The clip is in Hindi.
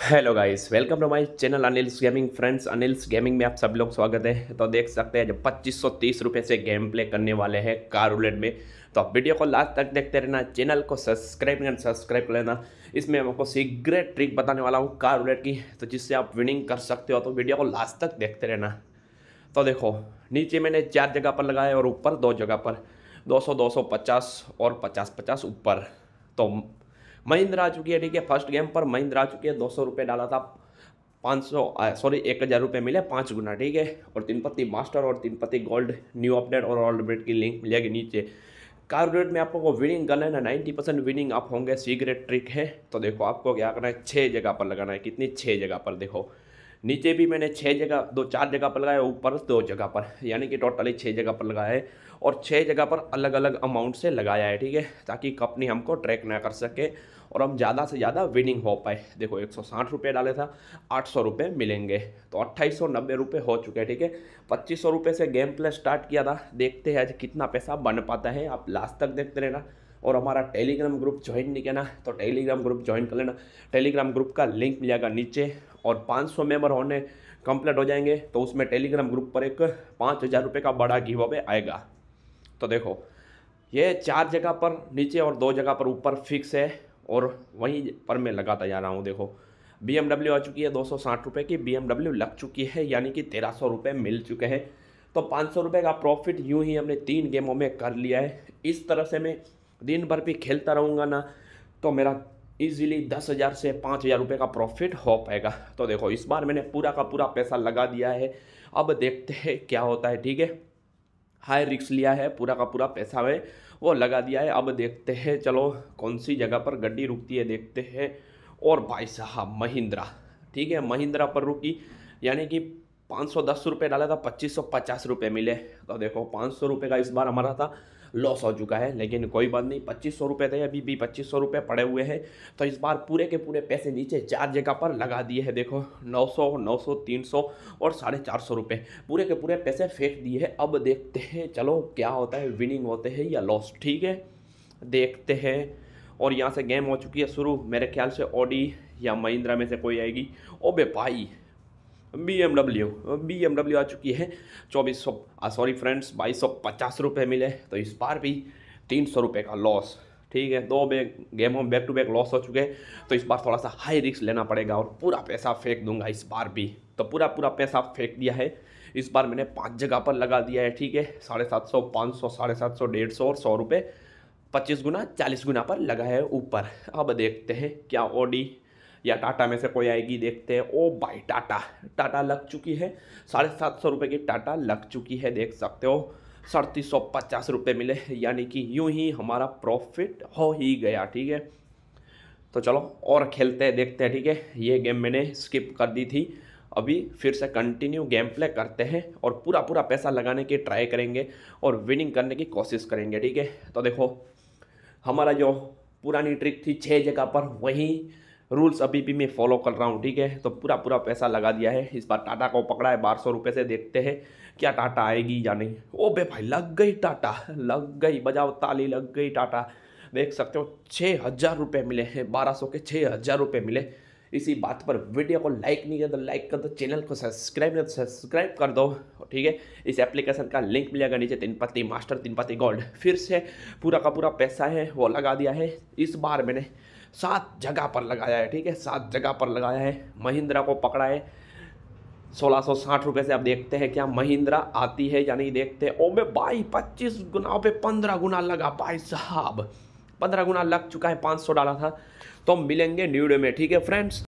Hello guys, welcome to my channel Anil's gaming. Friends, Anil's gaming में आप सब लोग स्वागत है। तो देख सकते हैं, जब पच्चीस सौ तीस रुपये से गेम प्ले करने वाले हैं कार उलेट में। तो आप वीडियो को लास्ट तक देखते रहना, चैनल को सब्सक्राइब करना सब्सक्राइब कर लेना। इसमें मैं आपको सीक्रेट ट्रिक बताने वाला हूँ कार उलेट की तो जिससे आप विनिंग कर सकते हो। तो वीडियो को लास्ट तक देखते रहना। तो देखो, नीचे मैंने चार जगह पर लगाया और ऊपर दो जगह पर। दो सौ दो सौ पचास और पचास पचास ऊपर। तो महिंद्रा आ चुकी है, ठीक है? फ़र्स्ट गेम पर महिंद्रा आ चुकी है, दो सौ रुपये डाला था, पाँच सौ सॉरी एक हज़ार रुपये मिले, पाँच गुना, ठीक है? और तीन पत्ती मास्टर और Teen Patti gold new update और ओल्ड अपडेट की लिंक मिलेगी नीचे। कार रेट में आपको विनिंग करना है, ना नाइन्टी परसेंट विनिंग आप होंगे सीक्रेट ट्रिक है। तो देखो, आपको क्या करना है? छः जगह पर लगाना है, कितनी? छः जगह पर देखो। नीचे भी मैंने छः जगह, दो चार जगह पर लगाया ऊपर दो जगह पर। यानी कि टोटली छः जगह पर लगाया है और छः जगह पर अलग अलग अमाउंट से लगाया है, ठीक है? ताकि कंपनी हमको ट्रैक ना कर सके और हम ज़्यादा से ज़्यादा विनिंग हो पाए। देखो, एक सौ साठ रुपये डाले था, आठ सौ रुपये मिलेंगे। तो अट्ठाईस सौ नब्बे रुपये हो चुके हैं, ठीक है? पच्चीस सौ रुपये से गेम प्ले स्टार्ट किया था। देखते हैं आज कितना पैसा बन पाता है। आप लास्ट तक देखते रहना। और हमारा टेलीग्राम ग्रुप ज्वाइन नहीं किया ना तो टेलीग्राम ग्रुप ज्वाइन कर लेना। टेलीग्राम ग्रुप का लिंक मिलेगा नीचे और 500 मेंबर होने कंप्लीट हो जाएँगे तो उसमें टेलीग्राम ग्रुप पर एक पाँच हज़ार रुपये का बड़ा गिव अवे आएगा। तो देखो, ये चार जगह पर नीचे और दो जगह पर ऊपर फिक्स है और वहीं पर मैं लगाता जा रहा हूँ। देखो BMW आ चुकी है दो सौ साठ रुपये की BMW लग चुकी है, यानी कि तेरह सौ रुपये मिल चुके हैं। तो पाँच सौ रुपये का प्रॉफिट यूँ ही हमने तीन गेमों में कर लिया है। इस तरह से मैं दिन भर भी खेलता रहूँगा ना तो मेरा इजीली दस हज़ार से पाँच हज़ार रुपये का प्रॉफिट हो पाएगा। तो देखो, इस बार मैंने पूरा का पूरा पैसा लगा दिया है। अब देखते हैं क्या होता है, ठीक है? हाई रिक्स लिया है, पूरा का पूरा पैसा है, वो लगा दिया है। अब देखते हैं, चलो, कौन सी जगह पर गड्डी रुकती है, देखते हैं। और भाई साहब, महिंद्रा, ठीक है? महिंद्रा पर रुकी, यानी कि पाँच सौ दस रुपये डाला था, पच्चीस सौ पचास रुपये मिले। तो देखो, पाँच सौ रुपये का इस बार हमारा था लॉस हो चुका है। लेकिन कोई बात नहीं, पच्चीस सौ रुपये थे, अभी भी पच्चीस सौ रुपये पड़े हुए हैं। तो इस बार पूरे के पूरे पैसे नीचे चार जगह पर लगा दिए हैं। देखो, नौ सौ नौ सौ, तीन सौ और साढ़े चार सौ रुपये। पूरे के पूरे पैसे फेंक दिए हैं। अब देखते हैं, चलो क्या होता है विनिंग होते हैं या लॉस ठीक है? देखते हैं। और यहाँ से गेम हो चुकी है शुरू। मेरे ख्याल से ऑडी या महिंद्रा में से कोई आएगी। ओ बे भाई B M W B M W आ चुकी है। चौबीस सौ सॉरी फ्रेंड्स बाईस सौ पचास रुपये मिले तो इस बार भी तीन सौ रुपये का लॉस ठीक है? दो बैग गेमों में बैक टू बैक लॉस हो चुके हैं। तो इस बार थोड़ा सा हाई रिस्क लेना पड़ेगा और पूरा पैसा फेंक दूँगा इस बार भी। तो पूरा पूरा पैसा फेंक दिया है। इस बार मैंने पाँच जगह पर लगा दिया है, ठीक है? साढ़े सात सौ, पाँच सौ, साढ़े सात सौ, डेढ़ सौ और सौ रुपये पच्चीस गुना, चालीस गुना पर लगा है ऊपर। अब देखते हैं क्या ओडी या टाटा में से कोई आएगी, देखते हैं। ओ भाई, टाटा। टाटा लग चुकी है। साढ़े सात सौ रुपये की टाटा लग चुकी है, देख सकते हो। सड़तीस सौ पचास रुपये मिले, यानी कि यूँ ही हमारा प्रॉफिट हो ही गया, ठीक है? तो चलो, और खेलते हैं, देखते हैं, ठीक है? ये गेम मैंने स्किप कर दी थी। अभी फिर से कंटिन्यू गेम प्ले करते हैं और पूरा पूरा पैसा लगाने की ट्राई करेंगे और विनिंग करने की कोशिश करेंगे, ठीक है? तो देखो, हमारा जो पुरानी ट्रिक थी छः जगह पर, वहीं रूल्स अभी भी मैं फॉलो कर रहा हूँ, ठीक है? तो पूरा पूरा पैसा लगा दिया है। इस बार टाटा को पकड़ा है, बारह सौ रुपये से देखते हैं क्या टाटा आएगी या नहीं। ओ बे भाई, लग गई टाटा, लग गई, बजाओ ताली, लग गई टाटा। देख सकते हो छः हज़ार रुपये मिले हैं, बारह सौ के छः हज़ार रुपये मिले। इसी बात पर वीडियो को लाइक नहीं किया तो लाइक कर दो, चैनल को सब्सक्राइब नहीं तो सब्सक्राइब कर दो, ठीक है? इस एप्लीकेशन का लिंक मिलेगा नीचे तीन पत्ती मास्टर तीन पत्ती गोल्ड। फिर से पूरा का पूरा पैसा है, वो लगा दिया है। इस बार मैंने सात जगह पर लगाया है, ठीक है? सात जगह पर लगाया है। महिंद्रा को पकड़ा है। सोलह सौ साठ रुपये से आप देखते हैं क्या महिंद्रा आती है या नहीं देखते। हैं मैं भाई, पच्चीस गुना पे पंद्रह गुना लगा। भाई साहब, पंद्रह गुना लग चुका है, पाँच सौ डाला था। तो हम मिलेंगे न्यूडे में, ठीक है फ्रेंड्स